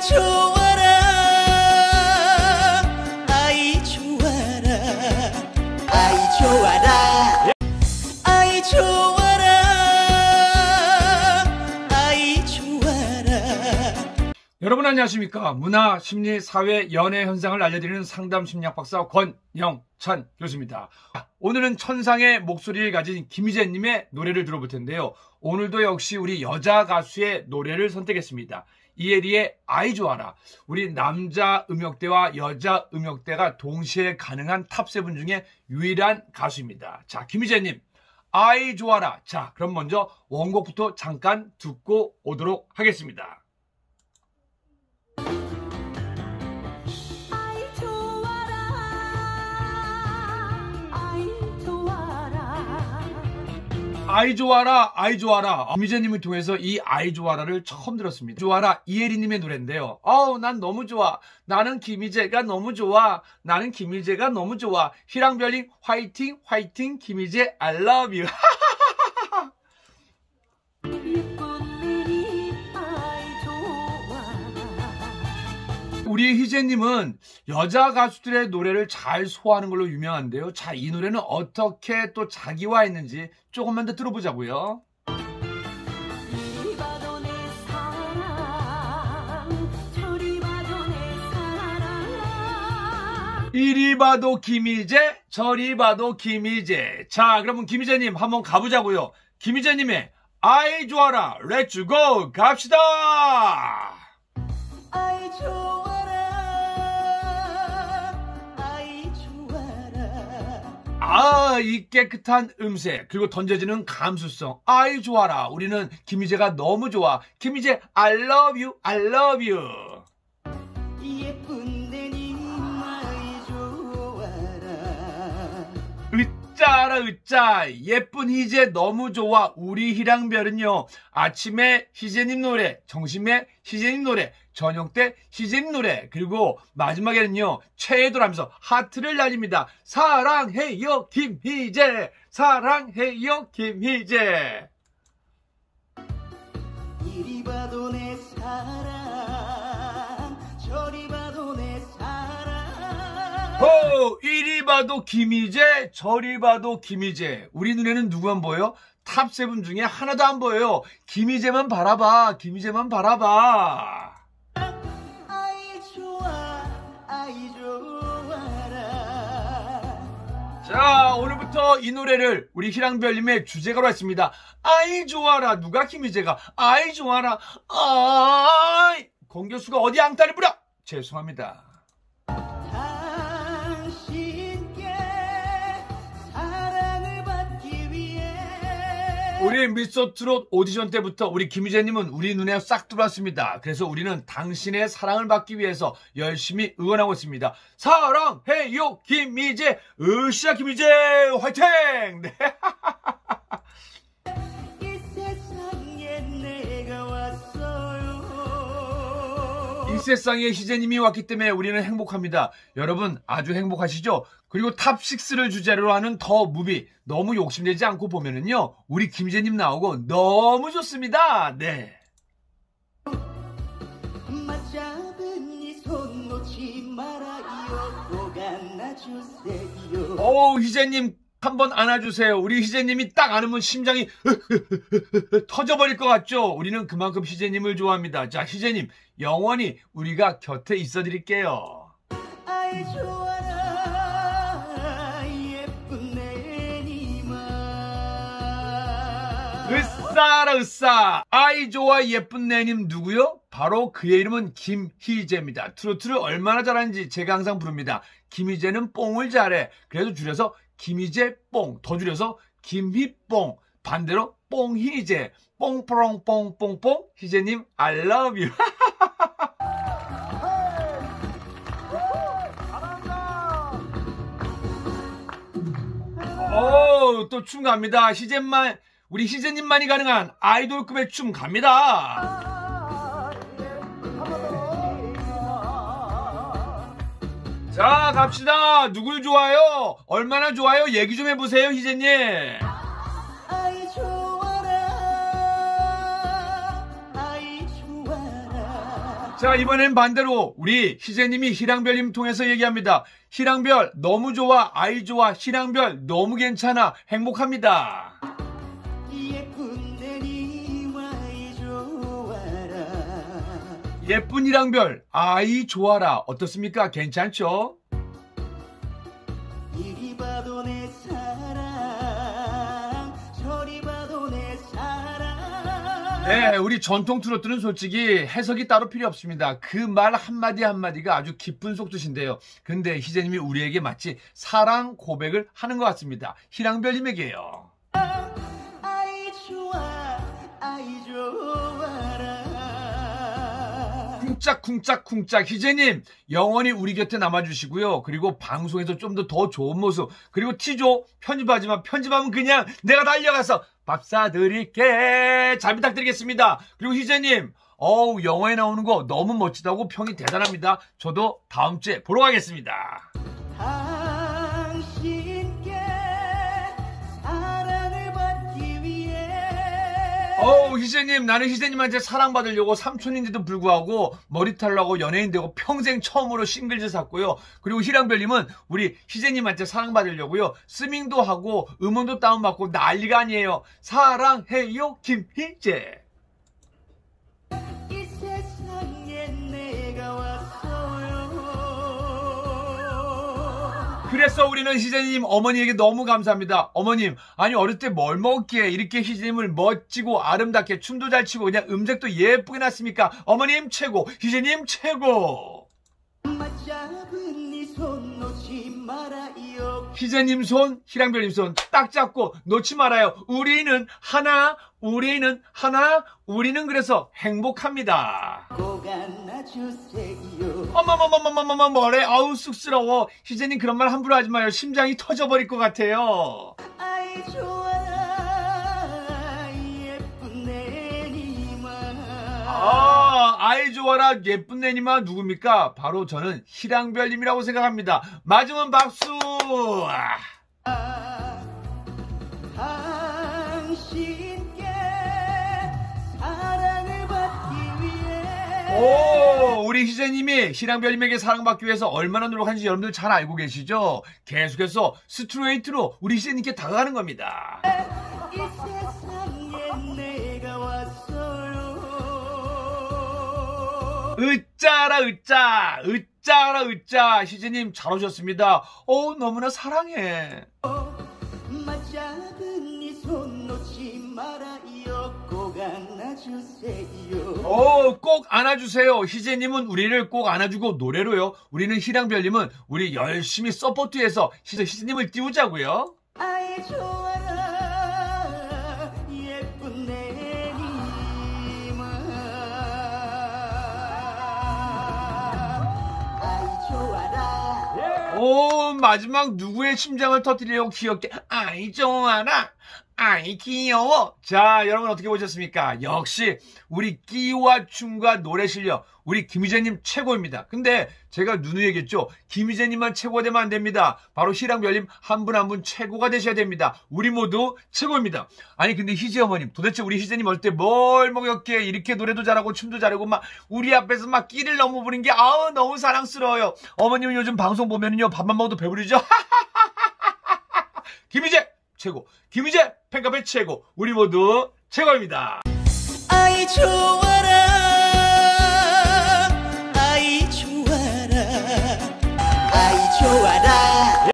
좋아라. 아이 좋아라. 아이 좋아라. 아이 좋아라. 아이 좋아라. 여러분 안녕하십니까? 문화, 심리, 사회, 연애 현상을 알려드리는 상담 심리학 박사 권영찬 교수입니다. 오늘은 천상의 목소리를 가진 김희재님의 노래를 들어볼 텐데요. 오늘도 역시 우리 여자 가수의 노래를 선택했습니다 이혜리의 아이 좋아라. 우리 남자 음역대와 여자 음역대가 동시에 가능한 탑7 중에 유일한 가수입니다. 자 김희재님. 아이 좋아라. 자 그럼 먼저 원곡부터 잠깐 듣고 오도록 하겠습니다 아이 좋아라, 아이 좋아라. 김희재님을 통해서 이 아이 좋아라를 처음 들었습니다. 좋아라, 이혜리님의 노래인데요. 어우, 난 너무 좋아. 나는 김희재가 너무 좋아. 나는 김희재가 너무 좋아. 희랑별님, 화이팅, 화이팅, 김희재, I love you. 우리 희재님은 여자 가수들의 노래를 잘 소화하는 걸로 유명한데요. 자, 이 노래는 어떻게 또 자기화했는지 조금만 더 들어보자고요. 이리 봐도 이리 김희재, 저리 봐도 김희재. 자, 그러면 김희재님 한번 가보자고요. 김희재님의 아이 좋아라, let's go 갑시다. 아이 좋아 아, 이 깨끗한 음색 그리고 던져지는 감수성. 아이 좋아라. 우리는 김희재가 너무 좋아. 김희재, I love you, I love you. 예쁜 으짜라 으짜. 예쁜 희재 너무 좋아. 우리 희랑별은요 아침에 희재님 노래 점심에 희재님 노래 저녁 때 희재님 노래 그리고 마지막에는요 최애도라면서 하트를 날립니다. 사랑해요 김희재. 사랑해요 김희재. 이리 봐도 내 사랑 저리 봐도 내 사랑. 호 이리 봐도 김희재 저리 봐도 김희재 우리 눈에는 누구 안 보여? 탑7 중에 하나도 안 보여요 김희재만 바라봐 김희재만 바라봐 아이 좋아 아이 좋아라 자, 오늘부터 이 노래를 우리 희랑별님의 주제가로 했습니다. 아이 좋아라. 누가 김희재가 아이 좋아라. 아이 공교수가 어디 앙탈을 부려? 죄송합니다. 우리 미소트롯 오디션 때부터 우리 김희재님은 우리 눈에 싹 들어왔습니다. 그래서 우리는 당신의 사랑을 받기 위해서 열심히 응원하고 있습니다. 사랑해요 김희재 으쌰 김희재 화이팅! 네. 이 세상에 희재님이 왔기 때문에 우리는 행복합니다. 여러분 아주 행복하시죠? 그리고 TOP6를 주제로 하는 the movie 너무 욕심내지 않고 보면은요 우리 김희재님 나오고 너무 좋습니다. 네. 오 희재님 한번 안아주세요. 우리 희재님이 딱 안으면 심장이 터져버릴 것 같죠? 우리는 그만큼 희재님을 좋아합니다. 자 희재님 영원히 우리가 곁에 있어 드릴게요. 아이 좋아라 예쁜 내니마 으싸라 으싸 아이 좋아 예쁜 내님 누구요? 바로 그의 이름은 김희재입니다. 트로트를 얼마나 잘하는지 제가 항상 부릅니다. 김희재는 뽕을 잘해. 그래서 줄여서 김희재 뽕, 더 줄여서 김희뽕, 반대로 뽕희재, 뽕뽕뽕뽕뽕 희재님 I love you. 오, 또 춤 갑니다. 희재만, 우리 희재님만이 가능한 아이돌급의 춤 갑니다. 자, 갑시다. 누굴 좋아요? 얼마나 좋아요? 얘기 좀 해보세요, 희재님. 자, 이번엔 반대로 우리 희재님이 희랑별님 통해서 얘기합니다. 희랑별 너무 좋아, 아이 좋아, 희랑별 너무 괜찮아, 행복합니다. 예쁜 예쁜 희랑별, 아이 좋아라. 어떻습니까? 괜찮죠? 이리 봐도 내 사랑 저리 봐도 내 사랑 네, 우리 전통 트로트는 솔직히 해석이 따로 필요 없습니다. 그 말 한마디 한마디가 아주 깊은 속뜻인데요. 근데 희재님이 우리에게 마치 사랑 고백을 하는 것 같습니다. 희랑별님에게요. 쿵짝쿵짝쿵짝 희재님 영원히 우리 곁에 남아주시고요. 그리고 방송에서 좀 더 더 좋은 모습 그리고 티조 편집하지만 편집하면 그냥 내가 달려가서 밥 사드릴게 잘 부탁드리겠습니다. 그리고 희재님 어우 영화에 나오는 거 너무 멋지다고 평이 대단합니다. 저도 다음 주에 보러 가겠습니다. 어우 희재님 나는 희재님한테 사랑받으려고 삼촌인데도 불구하고 머리 탈라고 연예인 되고 평생 처음으로 싱글즈 샀고요. 그리고 희랑별님은 우리 희재님한테 사랑받으려고요. 스밍도 하고 음원도 다운받고 난리가 아니에요. 사랑해요 김희재 그래서 우리는 희재님 어머니에게 너무 감사합니다. 어머님 아니 어릴 때 뭘 먹었기에 이렇게 희재님을 멋지고 아름답게 춤도 잘 추고 그냥 음색도 예쁘게 났습니까? 어머님 최고 희재님 최고 희재님 손, 희랑별님 손 딱 잡고 놓지 말아요. 우리는 하나, 우리는 하나, 우리는 그래서 행복합니다. 꼭 안아주세요 어머머머머머머 뭐래? 아우 쑥스러워. 희재님 그런 말 함부로 하지 마요. 심장이 터져버릴 것 같아요. 아이 좋아라 예쁜 내니마 아, 아이 좋아라 예쁜 내니마 누굽니까? 바로 저는 희랑별님이라고 생각합니다. 맞으면 박수. 아. 당신께 사랑을 받기 위해 오, 우리 희재님이 희랑별님에게 사랑받기 위해서 얼마나 노력하는지 여러분들 잘 알고 계시죠? 계속해서 스트레이트로 우리 희재님께 다가가는 겁니다. 으짜라 으짜, 으짜라 으짜. 희재님 잘 오셨습니다. 어 너무나 사랑해. 맞잡은 네 어, 꼭 안아주세요. 희재님은 우리를 꼭 안아주고 노래로요. 우리는 희랑별님은 우리 열심히 서포트해서 희재, 희재님을 띄우자고요. 아이 오, 마지막 누구의 심장을 터뜨리려고 귀엽게, 아이, 좋아라. 아이, 귀여워. 자, 여러분 어떻게 보셨습니까? 역시, 우리 끼와 춤과 노래 실력, 우리 김희재님 최고입니다. 근데 제가 누누이 얘기했죠. 김희재님만 최고가 되면 안 됩니다. 바로 희랑별님 한분 한 분 최고가 되셔야 됩니다. 우리 모두 최고입니다. 아니, 근데 희재 어머님, 도대체 우리 희재님 어릴 때뭘 먹였기에 이렇게 노래도 잘하고 춤도 잘하고 막 우리 앞에서 막 끼를 너무 부린 게 아우, 너무 사랑스러워요. 어머님은 요즘 방송 보면은요, 밥만 먹어도 배부르죠? 김희재 최고. 김희재 팬카페 최고. 우리 모두 최고입니다. 아이 좋아